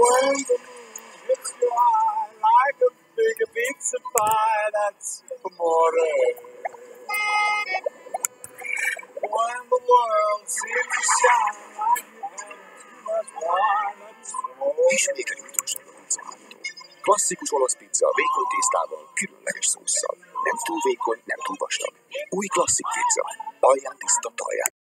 blazing hits your like a big pizza pie that's amore. When the world seems to shine like you have Klasszikus olasz pizza vékony tésztával, különleges szósszal. Nem túl vékony, nem túl vastag. Új klasszik pizza. Alján tiszta, talján.